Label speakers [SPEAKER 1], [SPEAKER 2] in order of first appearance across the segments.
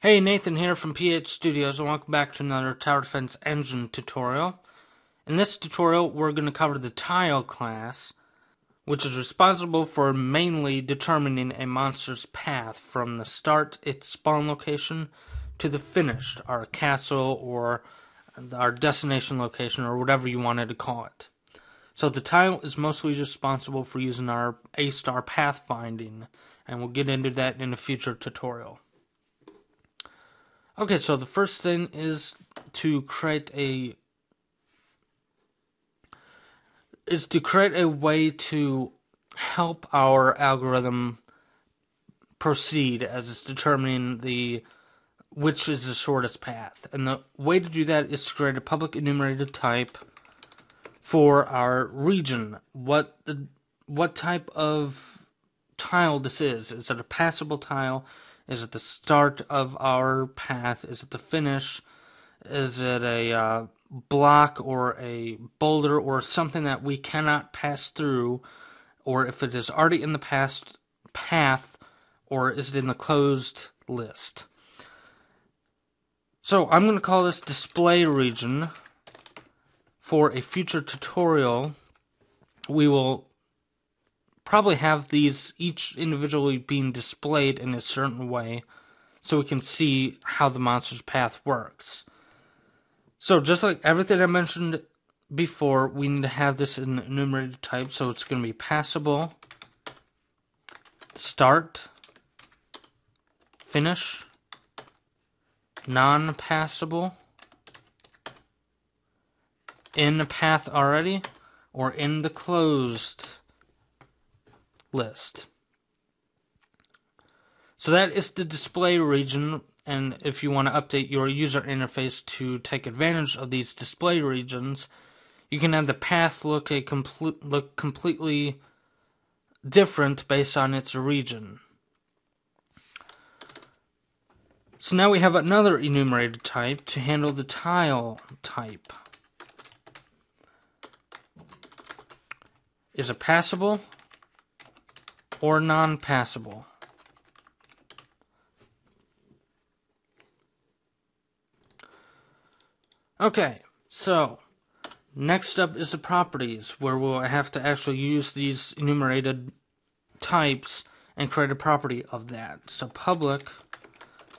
[SPEAKER 1] Hey, Nathan here from PH Studios, and welcome back to another Tower Defense Engine tutorial. In this tutorial, we're going to cover the Tile class, which is responsible for mainly determining a monster's path from the start, its spawn location, to the finished, our castle or our destination location, or whatever you wanted to call it. So the tile is mostly responsible for using our A-star pathfinding, and we'll get into that in a future tutorial. Okay, so the first thing is to create a is to create a way to help our algorithm proceed as it's determining the which is the shortest path. And the way to do that is to create a public enumerated type for our region. What the what type of tile this is. Is it a passable tile? Is it the start of our path? Is it the finish? Is it a uh, block or a boulder or something that we cannot pass through? Or if it is already in the past path, or is it in the closed list? So I'm going to call this display region for a future tutorial. We will probably have these each individually being displayed in a certain way so we can see how the monster's path works. So just like everything I mentioned before, we need to have this in enumerated type. So it's going to be passable, start, finish, non-passable, in the path already, or in the closed list. So that is the display region, and if you want to update your user interface to take advantage of these display regions, you can have the path look a complete look completely different based on its region. So now we have another enumerated type to handle the tile type. Is it passable? Or non-passable. Okay, so next up is the properties where we'll have to actually use these enumerated types and create a property of that. So public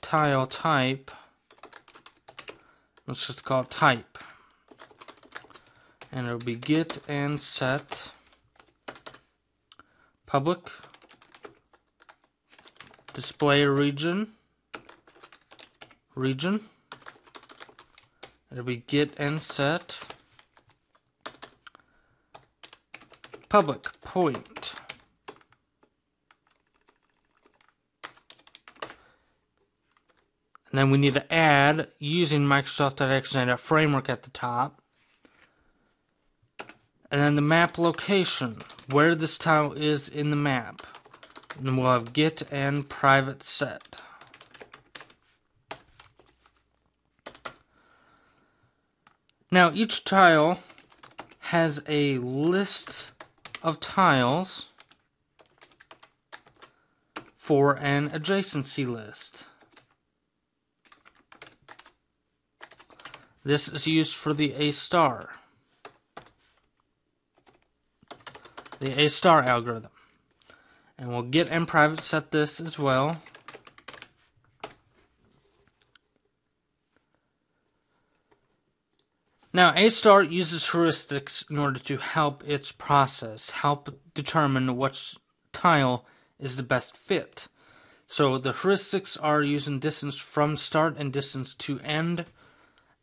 [SPEAKER 1] tile type, let's just call it type. And it'll be get and set public display region. Region. It'll be get and set. Public point. And then we need to add using Microsoft.Xna framework at the top and then the map location where this tile is in the map. And we'll have get and private set. Now each tile has a list of tiles for an adjacency list. This is used for the A star. The A star algorithm. And we'll get and private set this as well. Now, A star uses heuristics in order to help its process, help determine which tile is the best fit. So the heuristics are using distance from start and distance to end,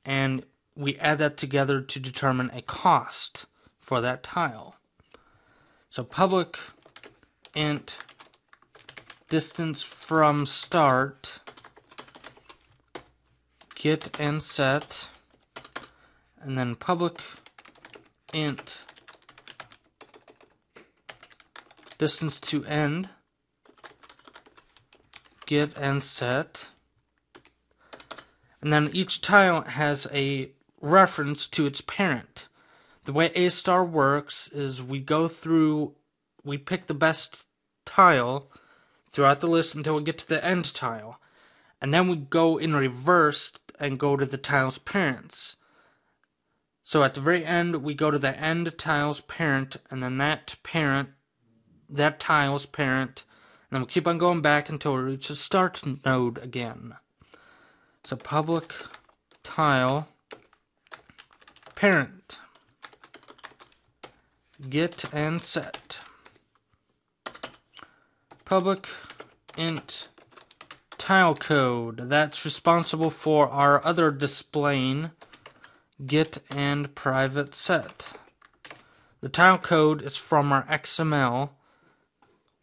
[SPEAKER 1] and we add that together to determine a cost for that tile. So public int distance from start get and set and then public int distance to end get and set. And then each tile has a reference to its parent the way A star works is we go through, we pick the best tile throughout the list until we get to the end tile. and then we go in reverse and go to the tile's parents. So at the very end, we go to the end tile's parent, and then that parent, that tile's parent, and then we keep on going back until we reach the start node again. So public tile parent get and set public int tile code that's responsible for our other displaying get and private set. The tile code is from our XML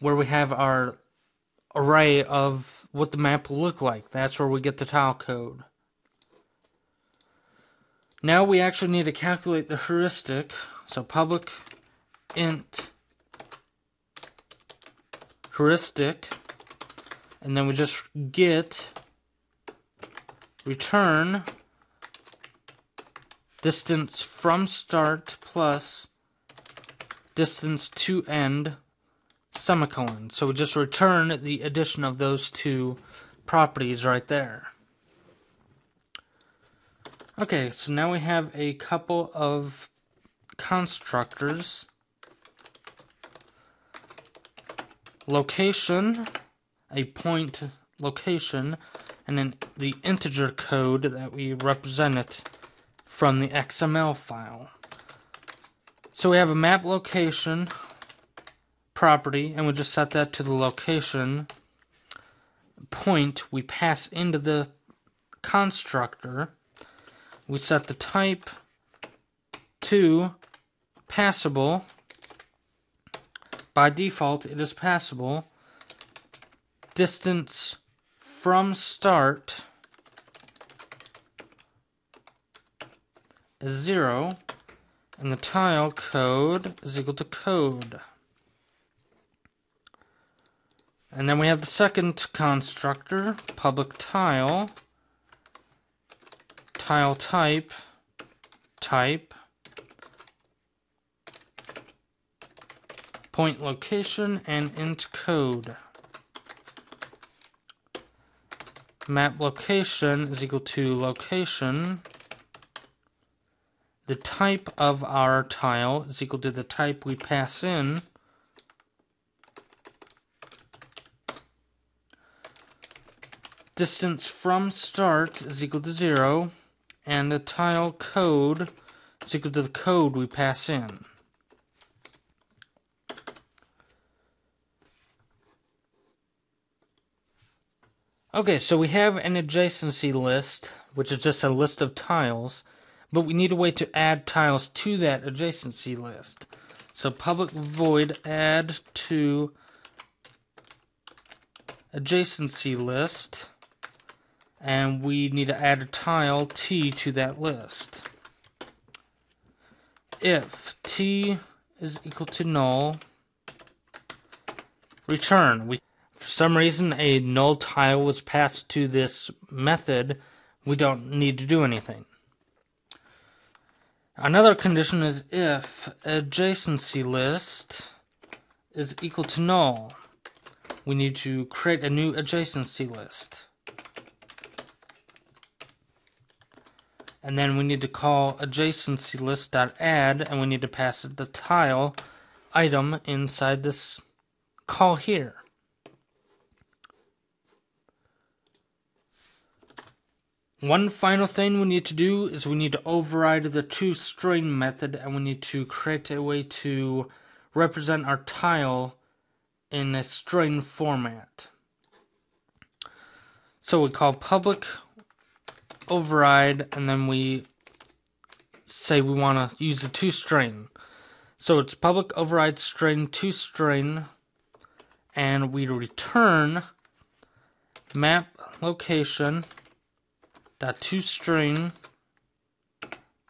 [SPEAKER 1] where we have our array of what the map will look like. That's where we get the tile code. Now we actually need to calculate the heuristic. So public int heuristic and then we just get return distance from start plus distance to end semicolon. So we just return the addition of those two properties right there. Okay, so now we have a couple of constructors. Location a point location and then the integer code that we represent it from the XML file. So we have a map location property and we just set that to the location point we pass into the constructor. We set the type to passable. By default, it is passable. Distance from start is 0 and the tile code is equal to code. And then we have the second constructor, public tile, tile type, type, point location, and int code. map location is equal to location. The type of our tile is equal to the type we pass in. Distance from start is equal to 0 and the tile code is equal to the code we pass in Okay, so we have an adjacency list, which is just a list of tiles, but we need a way to add tiles to that adjacency list. So public void add to adjacency list, and we need to add a tile t to that list. If t is equal to null, return. We for some reason a null tile was passed to this method, we don't need to do anything. Another condition is if adjacency list is equal to null. We need to create a new adjacency list. And then we need to call adjacency list.add and we need to pass it the tile item inside this call here. One final thing we need to do is we need to override the toString method and we need to create a way to represent our tile in a string format. So we call public override and then we say we want to use the toString. So it's public override string to string and we return map location dot toString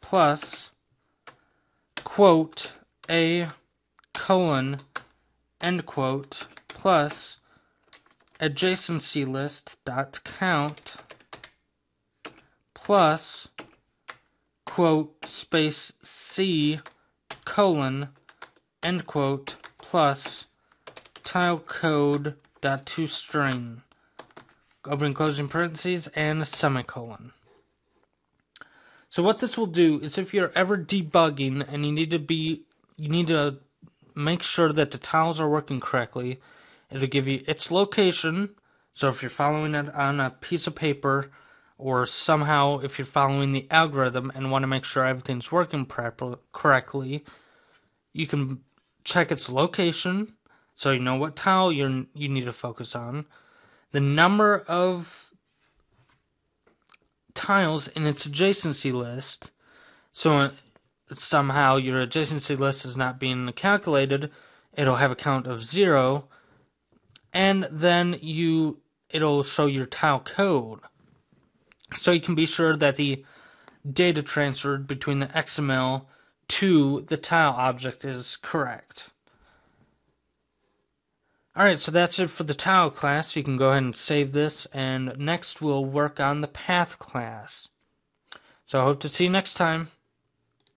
[SPEAKER 1] plus quote a colon end quote plus adjacency list dot count plus quote space c colon end quote plus tile code dot toString opening closing parentheses, and a semicolon. So what this will do is if you're ever debugging and you need to be you need to make sure that the tiles are working correctly, it'll give you its location. So if you're following it on a piece of paper or somehow if you're following the algorithm and want to make sure everything's working properly correctly, you can check its location so you know what tile you you need to focus on, the number of tiles in its adjacency list. So somehow your adjacency list is not being calculated, it'll have a count of zero, and then you it'll show your tile code. So you can be sure that the data transferred between the XML to the tile object is correct. Alright, so that's it for the tile class. You can go ahead and save this, and next we'll work on the path class. So I hope to see you next time.